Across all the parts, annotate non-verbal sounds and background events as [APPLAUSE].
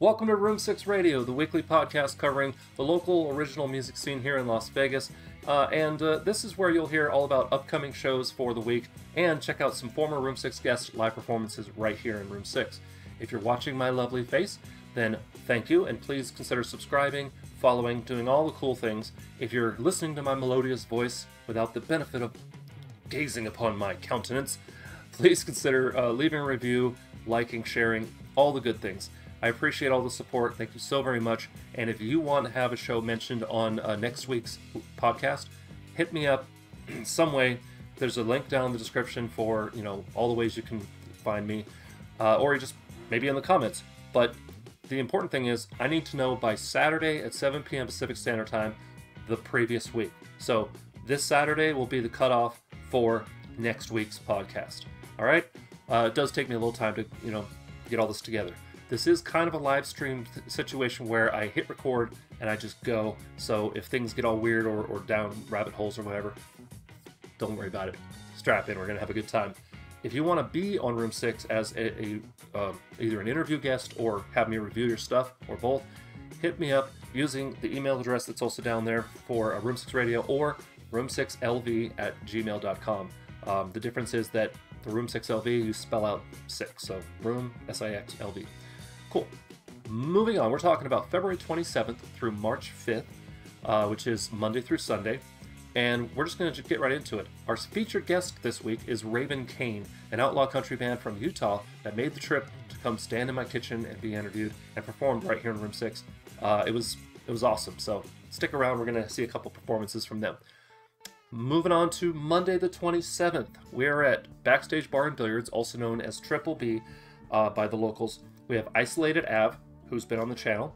Welcome to Room 6 Radio, the weekly podcast covering the local original music scene here in Las Vegas. Uh, and uh, this is where you'll hear all about upcoming shows for the week and check out some former Room 6 guest live performances right here in Room 6. If you're watching my lovely face, then thank you and please consider subscribing, following, doing all the cool things. If you're listening to my melodious voice without the benefit of gazing upon my countenance, [LAUGHS] please consider uh, leaving a review, liking, sharing, all the good things. I appreciate all the support. Thank you so very much. And if you want to have a show mentioned on uh, next week's podcast, hit me up in [CLEARS THROAT] some way. There's a link down in the description for you know all the ways you can find me, uh, or just maybe in the comments. But the important thing is I need to know by Saturday at 7 p.m. Pacific Standard Time the previous week. So this Saturday will be the cutoff for next week's podcast. All right. Uh, it does take me a little time to you know get all this together. This is kind of a live stream situation where I hit record and I just go. So if things get all weird or, or down rabbit holes or whatever, don't worry about it. Strap in, we're gonna have a good time. If you want to be on Room Six as a, a um, either an interview guest or have me review your stuff or both, hit me up using the email address that's also down there for uh, Room Six Radio or Room6LV at gmail.com. Um, the difference is that the Room 6 LV you spell out six, so Room S I X L V. Cool. Moving on, we're talking about February 27th through March 5th, uh, which is Monday through Sunday. And we're just going to get right into it. Our featured guest this week is Raven Cain, an outlaw country band from Utah that made the trip to come stand in my kitchen and be interviewed and performed right here in Room 6. Uh, it was it was awesome. So stick around. We're going to see a couple performances from them. Moving on to Monday the 27th, we are at Backstage Bar and Billiards, also known as Triple B uh, by the locals. We have Isolated Av, who's been on the channel,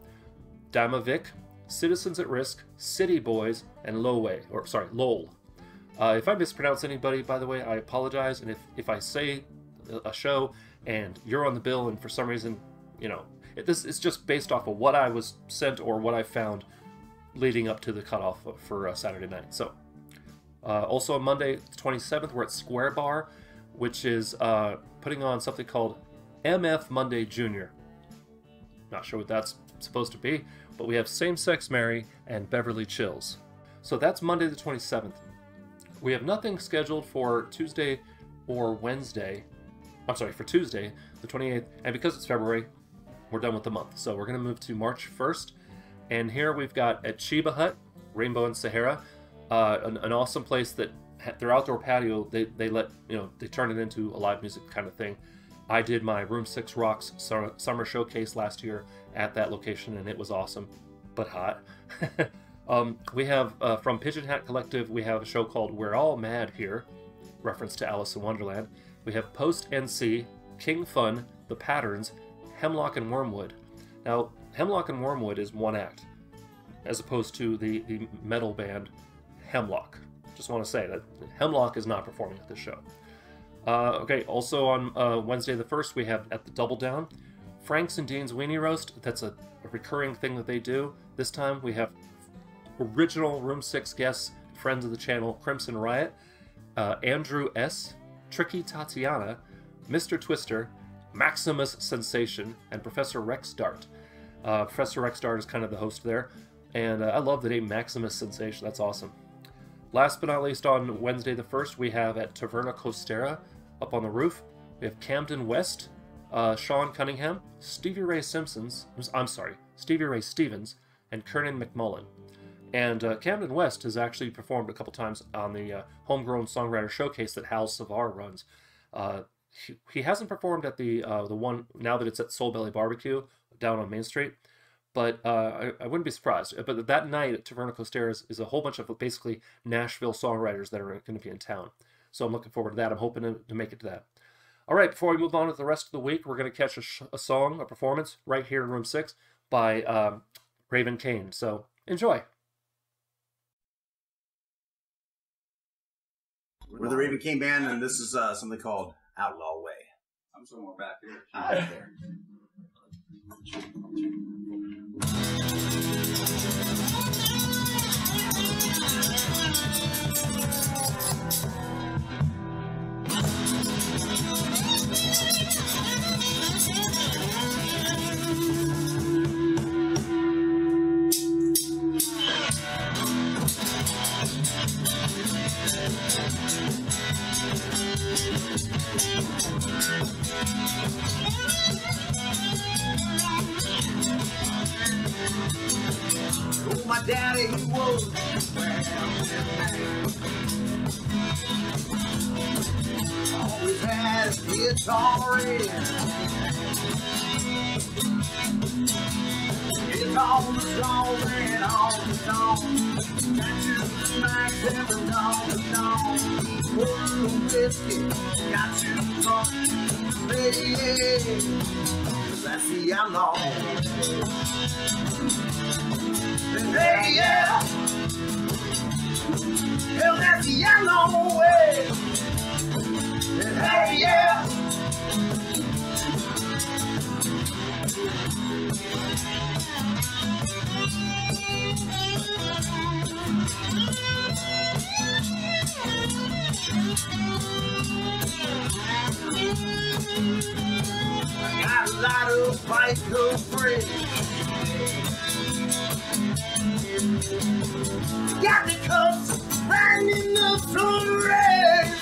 Damavik, Citizens at Risk, City Boys, and Loway, or sorry, Lowell. Uh, if I mispronounce anybody, by the way, I apologize. And if, if I say a show and you're on the bill and for some reason, you know, it, this is just based off of what I was sent or what I found leading up to the cutoff for uh, Saturday night. So, uh, also on Monday, the 27th, we're at Square Bar, which is uh, putting on something called MF Monday Jr. Not sure what that's supposed to be, but we have Same Sex Mary and Beverly Chills. So that's Monday the 27th. We have nothing scheduled for Tuesday or Wednesday. I'm sorry, for Tuesday, the 28th, and because it's February, we're done with the month. So we're going to move to March 1st. And here we've got at Cheba Hut, Rainbow and Sahara, uh, an, an, awesome place that their outdoor patio, they, they let, you know, they turn it into a live music kind of thing. I did my Room 6 Rocks summer showcase last year at that location, and it was awesome, but hot. [LAUGHS] um, we have uh, from Pigeon Hat Collective, we have a show called We're All Mad Here, reference to Alice in Wonderland. We have Post NC, King Fun, The Patterns, Hemlock and Wormwood. Now, Hemlock and Wormwood is one act, as opposed to the, the metal band Hemlock. Just want to say that Hemlock is not performing at this show. Uh, okay, also on uh, Wednesday the 1st, we have at the Double Down, Frank's and Dean's Weenie Roast. That's a, a recurring thing that they do. This time we have original Room 6 guests, friends of the channel, Crimson Riot, uh, Andrew S., Tricky Tatiana, Mr. Twister, Maximus Sensation, and Professor Rex Dart. Uh, Professor Rex Dart is kind of the host there, and uh, I love the name Maximus Sensation. That's awesome. Last but not least, on Wednesday the 1st, we have at Taverna Costera up on the roof. We have Camden West, uh, Sean Cunningham, Stevie Ray Simpsons, I'm sorry, Stevie Ray Stevens, and Kernan McMullen. And uh, Camden West has actually performed a couple times on the uh, Homegrown Songwriter Showcase that Hal Savar runs. Uh, he, he, hasn't performed at the uh, the one now that it's at Soul Belly Barbecue down on Main Street, but uh, I, I, wouldn't be surprised. But that night at Taverna Costera is, is a whole bunch of basically Nashville songwriters that are going to be in town. So I'm looking forward to that. I'm hoping to, to make it to that. All right, before we move on to the rest of the week, we're going to catch a, a song, a performance right here in room six by um, Raven Cain. So enjoy. We're the Raven Cain Band, and this is uh, something called Outlaw Way. I'm somewhere back here. [LAUGHS] Right there. Oh, my daddy, he was well, had his guitar in. Guitar was strong and all the song. Tattoos, max, and the dawn, the dawn. Word of whiskey, got you drunk. Baby, that's the outlaw. Hey, yeah. Hell, that's the yellow way. I got a lot of friends. Got the cups riding in the Flores.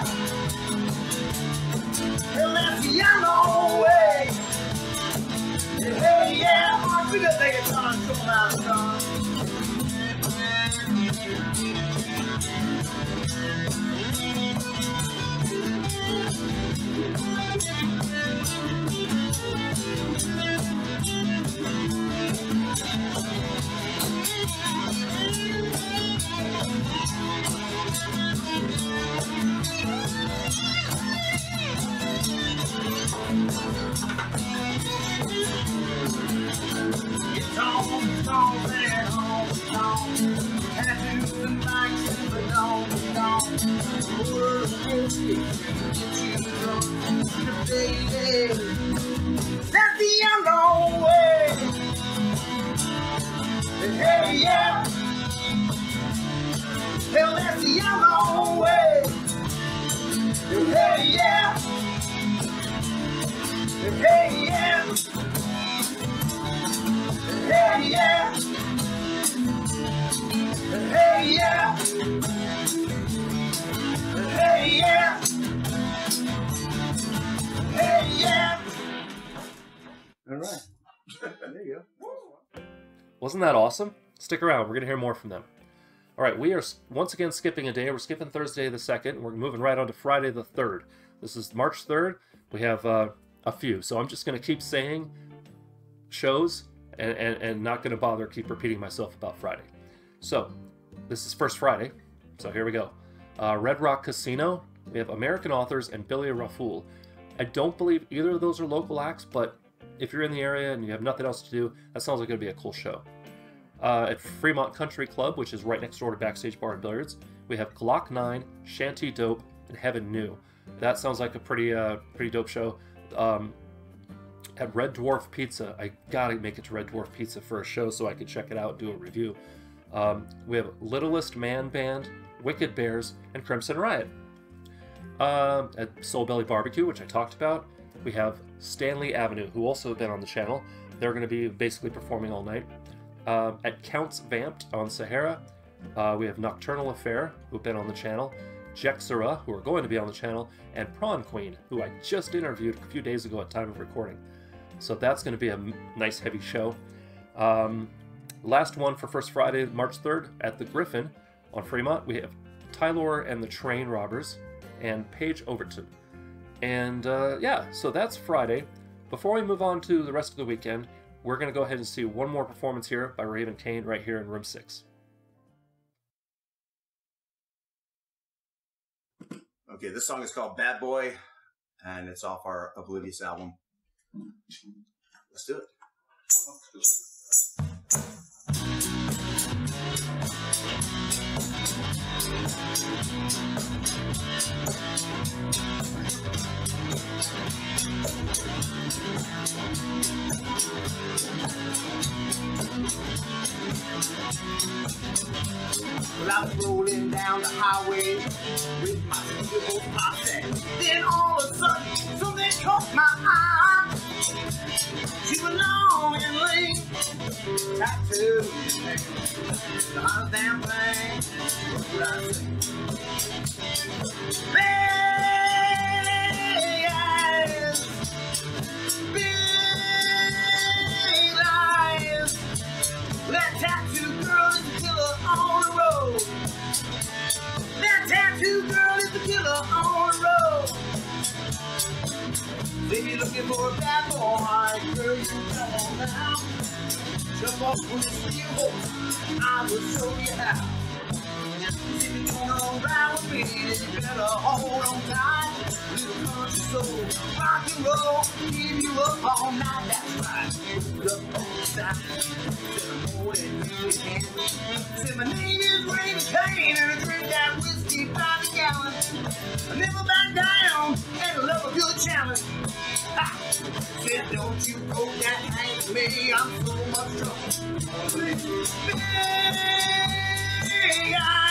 That's the way. Hey, yeah. Hell, that's the way. Hey, yeah. Hey, yeah. All right. [LAUGHS] There you go. Wasn't that awesome? Stick around, we're going to hear more from them. All right, we are once again skipping a day. We're skipping Thursday the 2nd. We're moving right on to Friday the 3rd. This is March 3rd. We have uh, a few. So I'm just going to keep saying shows and, and, and not going to bother keep repeating myself about Friday. So this is First Friday. So here we go. Uh, Red Rock Casino. We have American Authors and Billy Raffoul. I don't believe either of those are local acts, but if you're in the area and you have nothing else to do, that sounds like it'd be a cool show. Uh, at Fremont Country Club, which is right next door to Backstage Bar and Billiards, we have Gloc-9, Shanty Dope, and Heaven New. That sounds like a pretty uh, pretty dope show. Um, at Red Dwarf Pizza, I gotta make it to Red Dwarf Pizza for a show so I could check it out and do a review. Um, we have Littlest Man Band, Wicked Bears, and Crimson Riot. Um, at Soul Belly Barbecue, which I talked about, we have Stanley Avenue, who also have been on the channel. They're going to be basically performing all night. Um, at Counts Vamped on Sahara, uh, we have Nocturnal Affair, who've been on the channel, Jexera, who are going to be on the channel, and Prawn Queen, who I just interviewed a few days ago at time of recording. So that's going to be a nice heavy show. Um, last one for First Friday, March 3rd, at the Griffin on Fremont, we have Tylor and the Train Robbers and Paige Overton. And uh, yeah, so that's Friday. Before we move on to the rest of the weekend, we're going to go ahead and see one more performance here by Raven Cain right here in room six. Okay, this song is called Bad Boy, and it's off our Oblivious album. Let's do it. Well, I was rolling down the highway with my beautiful posse. Then all of a sudden, something caught my eye. She was long and lean, tattooed, the damn thing. Better hold on tight. Little country soul, rock and roll, keep you up all night. That's right. Look up on the side. Say my name is Raymond Kane and I drink that whiskey by the gallon. I never back down and I love a good challenge. Ha! Said don't you go that hang me, I'm so much trouble. Big eyes,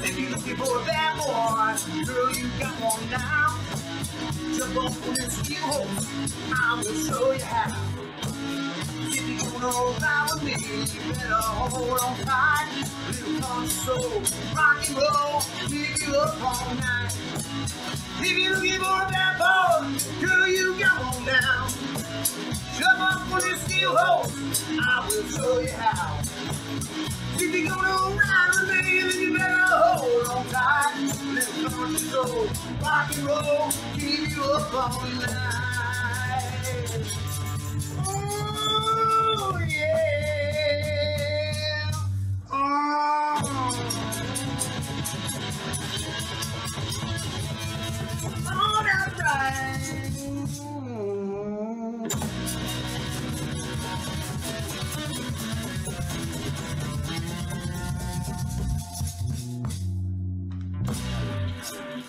If you're looking for a bad boy, girl, you got one now. Jump on this steel horse, I will show you how. If you're gonna ride with me, you better hold on tight. Little country soul, rock and roll, keep you up all night. If you're looking for a bad boy, girl, you got one now. Up on this steel horse, I will show you how. If you're gonna ride with me, then you better hold on tight. Little country soul, rock and roll, keep you up all night. Ooh, yeah.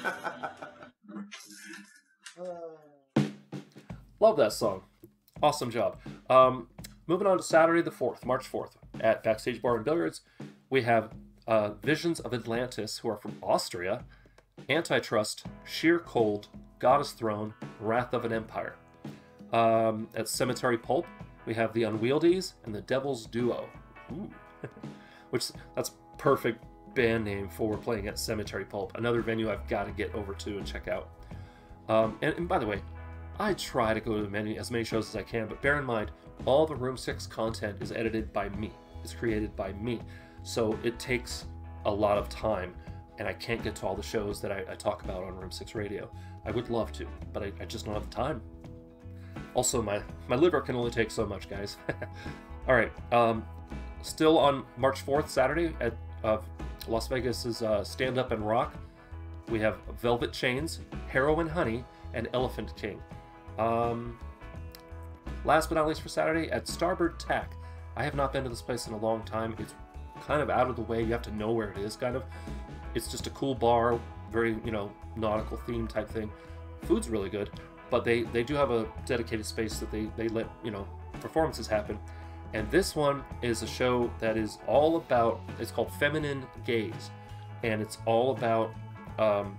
[LAUGHS] Love that song. Awesome job. Um, moving on to Saturday the 4th, March 4th, at Backstage Bar and Billiards, we have uh, Visions of Atlantis, who are from Austria, Antitrust, Sheer Cold, Goddess Throne, Wrath of an Empire. Um, at Cemetery Pulp, we have the Unwieldies and the Devil's Duo. [LAUGHS] Which, that's perfect band name for playing at Cemetery Pulp, another venue I've got to get over to and check out. Um, and, and by the way, I try to go to many, as many shows as I can, but bear in mind, all the Room 6 content is edited by me. It's created by me. So it takes a lot of time, and I can't get to all the shows that I, I talk about on Room 6 Radio. I would love to, but I, I just don't have the time. Also, my, my liver can only take so much, guys. [LAUGHS] all right. Um, still on March 4th, Saturday, at uh, Las Vegas's uh, Stand Up and Rock, we have Velvet Chains, Heroin Honey, and Elephant King. Um, last but not least for Saturday, at Starboard Tack. I have not been to this place in a long time. It's kind of out of the way. You have to know where it is, kind of. It's just a cool bar, very, you know, nautical theme type thing. Food's really good, but they, they do have a dedicated space that they, they let, you know, performances happen. And this one is a show that is all about, it's called Feminine Gaze. And it's all about um,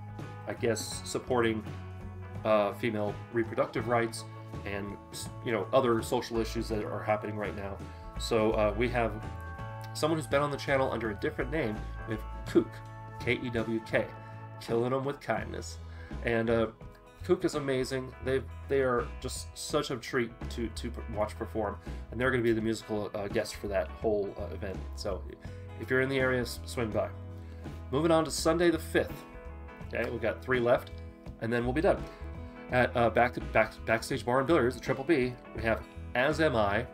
I guess, supporting uh, female reproductive rights and you know other social issues that are happening right now. So uh, we have someone who's been on the channel under a different name with Kewk, K-E-W-K, killing them with kindness, and uh, Kewk is amazing. They they are just such a treat to to watch perform, and they're going to be the musical uh, guest for that whole uh, event. So if you're in the area, swing by. Moving on to Sunday the fifth. Okay, we've got three left, and then we'll be done. At uh, back to back backstage bar and billiards the Triple B, we have As Am I,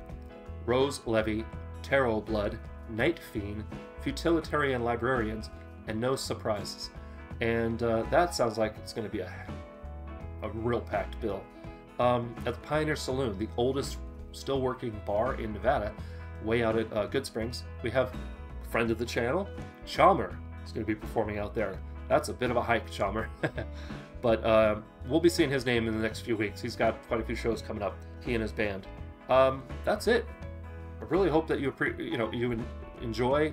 Rose Levy, Tarot Blood, Night Fiend, Futilitarian Librarians, and No Surprises. And uh, that sounds like it's going to be a a real packed bill. Um, at the Pioneer Saloon, the oldest still working bar in Nevada, way out at uh, Goodsprings, we have a friend of the channel, Chalmer, is going to be performing out there. That's a bit of a hike, Chalmer. [LAUGHS] but uh, we'll be seeing his name in the next few weeks. He's got quite a few shows coming up. He and his band. Um, that's it. I really hope that you you know you enjoy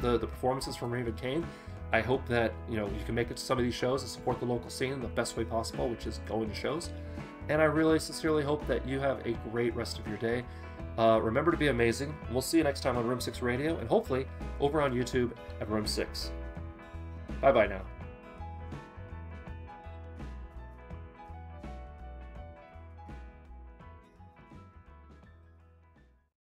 the the performances from Raven Cain. I hope that you know you can make it to some of these shows and support the local scene in the best way possible, which is going to shows. And I really sincerely hope that you have a great rest of your day. Uh, remember to be amazing. We'll see you next time on Room 6 Radio and hopefully over on YouTube at Room 6. Bye bye now.